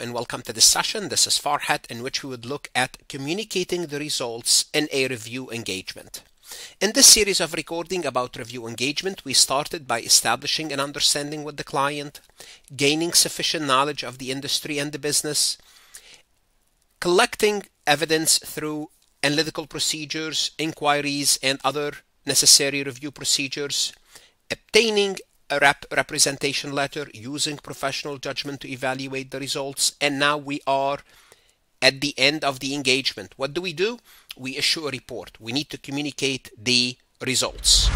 And welcome to this session. This is Farhat in which we would look at communicating the results in a review engagement. In this series of recording about review engagement, we started by establishing an understanding with the client, gaining sufficient knowledge of the industry and the business, collecting evidence through analytical procedures, inquiries, and other necessary review procedures, obtaining a rep representation letter using professional judgment to evaluate the results. And now we are at the end of the engagement. What do we do? We issue a report. We need to communicate the results.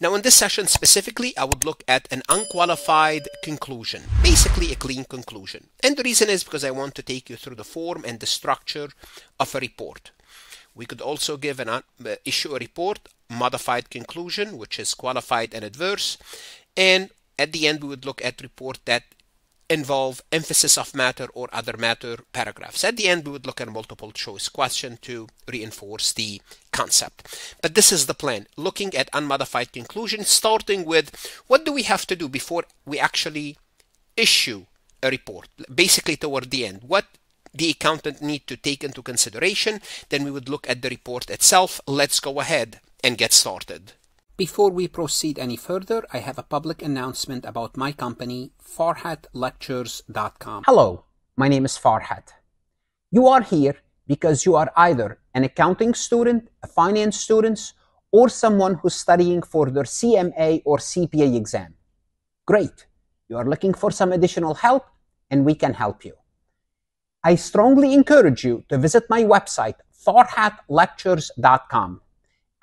Now in this session specifically, I would look at an unqualified conclusion, basically a clean conclusion. And the reason is because I want to take you through the form and the structure of a report. We could also give an uh, issue a report, modified conclusion, which is qualified and adverse, and at the end, we would look at report that involve emphasis of matter or other matter paragraphs. At the end, we would look at multiple choice question to reinforce the concept. But this is the plan, looking at unmodified conclusion, starting with what do we have to do before we actually issue a report, basically toward the end. What the accountant need to take into consideration. Then we would look at the report itself. Let's go ahead and get started. Before we proceed any further, I have a public announcement about my company, farhatlectures.com. Hello, my name is Farhat. You are here because you are either an accounting student, a finance student, or someone who's studying for their CMA or CPA exam. Great. You are looking for some additional help, and we can help you. I strongly encourage you to visit my website, farhatlectures.com.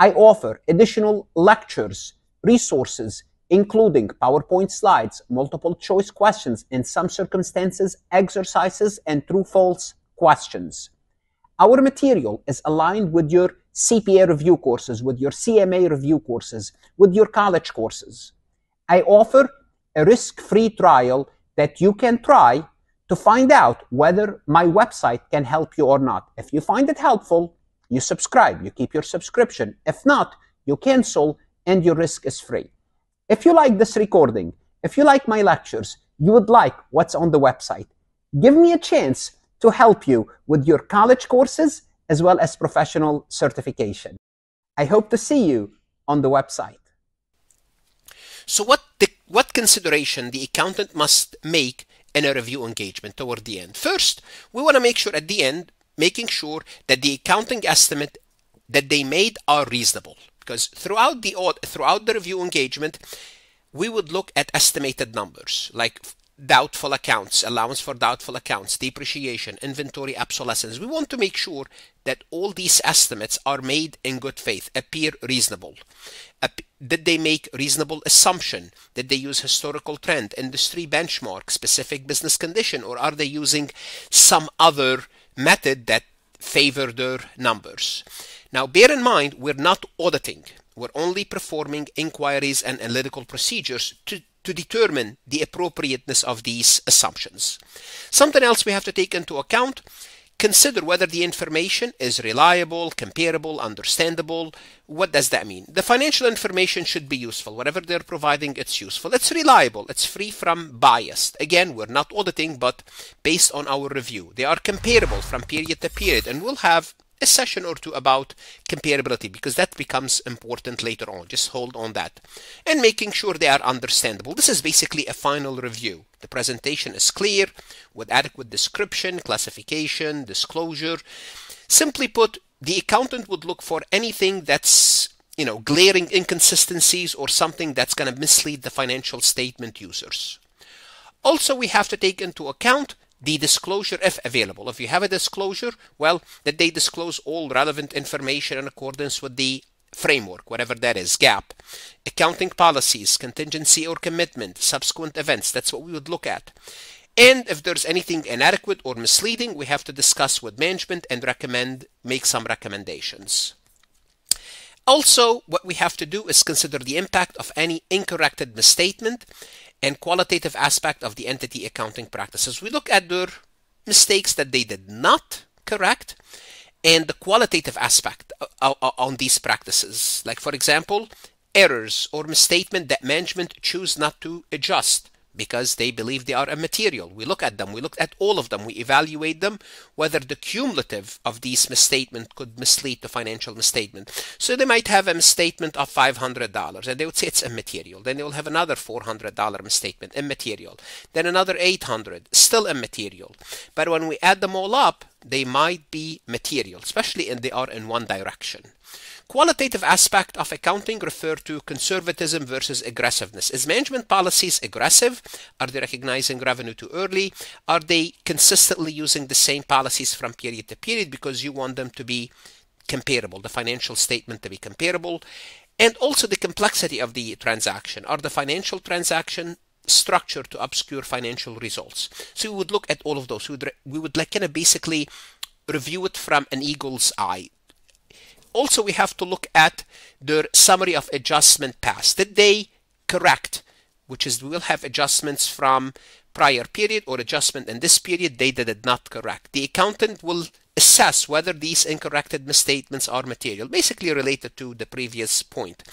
I offer additional lectures, resources, including PowerPoint slides, multiple choice questions, in some circumstances, exercises, and true false questions. Our material is aligned with your CPA review courses, with your CMA review courses, with your college courses. I offer a risk free trial that you can try to find out whether my website can help you or not. If you find it helpful, you subscribe, you keep your subscription. If not, you cancel and your risk is free. If you like this recording, if you like my lectures, you would like what's on the website, give me a chance to help you with your college courses as well as professional certification. I hope to see you on the website. So what the, what consideration the accountant must make in a review engagement toward the end? First, we want to make sure at the end making sure that the accounting estimate that they made are reasonable. Because throughout the throughout the review engagement, we would look at estimated numbers like doubtful accounts, allowance for doubtful accounts, depreciation, inventory obsolescence. We want to make sure that all these estimates are made in good faith, appear reasonable. Did they make reasonable assumption? Did they use historical trend, industry benchmark, specific business condition, or are they using some other method that favor their numbers. Now, bear in mind, we're not auditing. We're only performing inquiries and analytical procedures to, to determine the appropriateness of these assumptions. Something else we have to take into account Consider whether the information is reliable, comparable, understandable. What does that mean? The financial information should be useful. Whatever they're providing, it's useful. It's reliable. It's free from bias. Again, we're not auditing, but based on our review. They are comparable from period to period, and we'll have a session or two about comparability because that becomes important later on. Just hold on that. And making sure they are understandable. This is basically a final review. The presentation is clear with adequate description, classification, disclosure. Simply put, the accountant would look for anything that's you know, glaring inconsistencies or something that's going to mislead the financial statement users. Also, we have to take into account the disclosure if available. If you have a disclosure, well, that they disclose all relevant information in accordance with the framework, whatever that is, GAAP. Accounting policies, contingency or commitment, subsequent events, that's what we would look at. And if there's anything inadequate or misleading, we have to discuss with management and recommend, make some recommendations. Also, what we have to do is consider the impact of any incorrected misstatement and qualitative aspect of the entity accounting practices. We look at their mistakes that they did not correct and the qualitative aspect uh, uh, uh, on these practices. Like, for example, errors or misstatement that management choose not to adjust because they believe they are immaterial. We look at them, we look at all of them, we evaluate them, whether the cumulative of these misstatements could mislead the financial misstatement. So they might have a misstatement of $500 and they would say it's immaterial. Then they will have another $400 misstatement, immaterial. Then another 800, still immaterial. But when we add them all up, they might be material, especially if they are in one direction. Qualitative aspect of accounting refer to conservatism versus aggressiveness. Is management policies aggressive? Are they recognizing revenue too early? Are they consistently using the same policies from period to period because you want them to be comparable, the financial statement to be comparable? And also the complexity of the transaction. Are the financial transaction structured to obscure financial results? So we would look at all of those. We would, we would like kind of basically review it from an eagle's eye also we have to look at their summary of adjustment passed. Did they correct? Which is we will have adjustments from prior period or adjustment in this period they did not correct. The accountant will assess whether these incorrected misstatements are material, basically related to the previous point.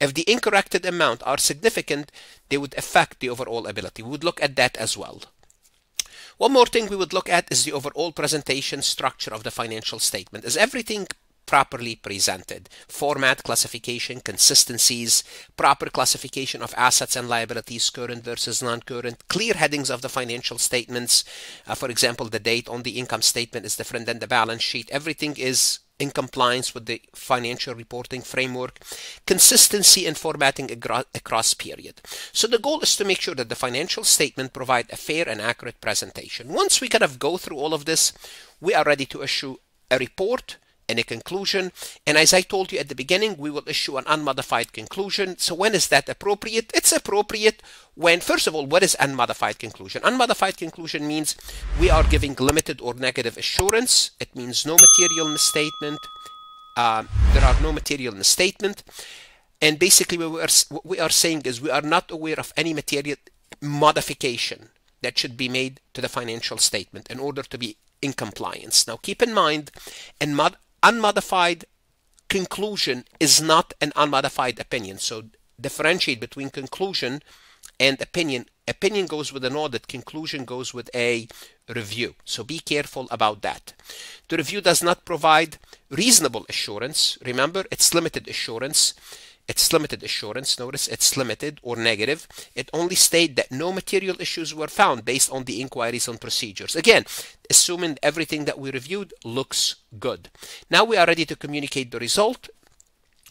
If the incorrected amount are significant, they would affect the overall ability. We would look at that as well. One more thing we would look at is the overall presentation structure of the financial statement. Is everything properly presented. Format, classification, consistencies, proper classification of assets and liabilities, current versus non-current, clear headings of the financial statements. Uh, for example, the date on the income statement is different than the balance sheet. Everything is in compliance with the financial reporting framework, consistency in formatting across period. So the goal is to make sure that the financial statement provide a fair and accurate presentation. Once we kind of go through all of this, we are ready to issue a report and a conclusion. And as I told you at the beginning, we will issue an unmodified conclusion. So when is that appropriate? It's appropriate when, first of all, what is unmodified conclusion? Unmodified conclusion means we are giving limited or negative assurance. It means no material misstatement. Uh, there are no material misstatement. And basically what we, are, what we are saying is we are not aware of any material modification that should be made to the financial statement in order to be in compliance. Now keep in mind, in mod unmodified conclusion is not an unmodified opinion. So differentiate between conclusion and opinion. Opinion goes with an audit, conclusion goes with a review. So be careful about that. The review does not provide reasonable assurance. Remember, it's limited assurance. It's limited assurance. Notice it's limited or negative. It only states that no material issues were found based on the inquiries on procedures. Again, assuming everything that we reviewed looks good. Now we are ready to communicate the result.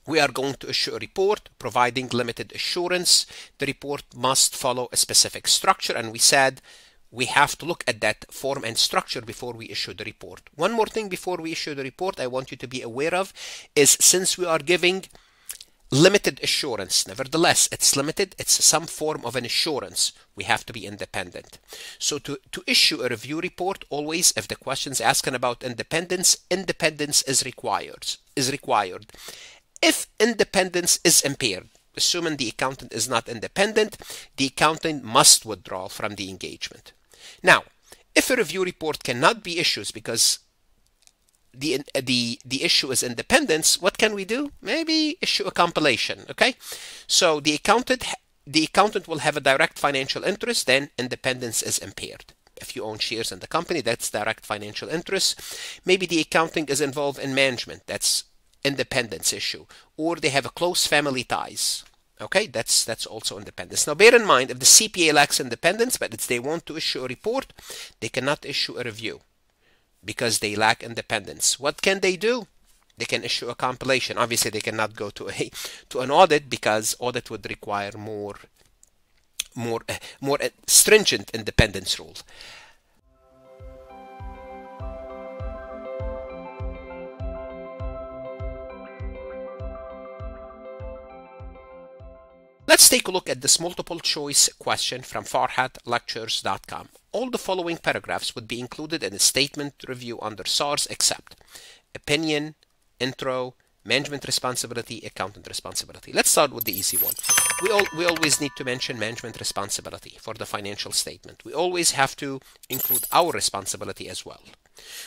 We are going to issue a report providing limited assurance. The report must follow a specific structure and we said we have to look at that form and structure before we issue the report. One more thing before we issue the report I want you to be aware of is since we are giving limited assurance. Nevertheless, it's limited. It's some form of an assurance. We have to be independent. So to, to issue a review report, always if the question's asking about independence, independence is required. Is required. If independence is impaired, assuming the accountant is not independent, the accountant must withdraw from the engagement. Now, if a review report cannot be issued because the the the issue is independence what can we do? Maybe issue a compilation okay? So the accountant the accountant will have a direct financial interest then independence is impaired. If you own shares in the company that's direct financial interest. Maybe the accounting is involved in management that's independence issue. Or they have a close family ties okay? That's that's also independence. Now bear in mind if the cpa lacks independence but they want to issue a report they cannot issue a review because they lack independence. What can they do? They can issue a compilation. Obviously, they cannot go to a to an audit because audit would require more more eh, more eh, stringent independence rules. Let's take a look at this multiple choice question from farhatlectures.com. All the following paragraphs would be included in a statement review under SSARS except opinion, intro, management responsibility, accountant responsibility. Let's start with the easy one. We, all, we always need to mention management responsibility for the financial statement. We always have to include our responsibility as well.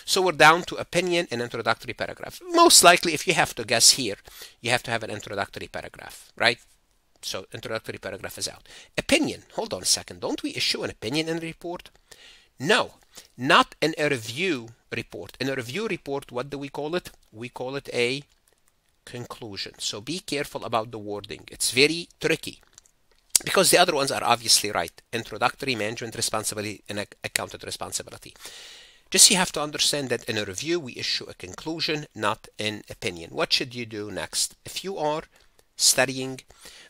So we're down to opinion and introductory paragraph. Most likely, if you have to guess here, you have to have an introductory paragraph, right? So introductory paragraph is out. Opinion. Hold on a second. Don't we issue an opinion in a report? No, not in a review report. In a review report, what do we call it? We call it a conclusion. So be careful about the wording. It's very tricky because the other ones are obviously right. Introductory, management responsibility, and accountant responsibility. Just you have to understand that in a review, we issue a conclusion, not an opinion. What should you do next? If you are studying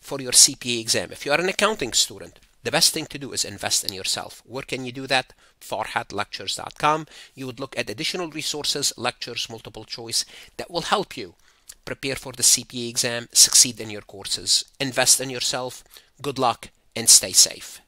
for your CPA exam, if you are an accounting student, the best thing to do is invest in yourself. Where can you do that? farhatlectures.com. You would look at additional resources, lectures, multiple choice that will help you prepare for the CPA exam, succeed in your courses. Invest in yourself. Good luck and stay safe.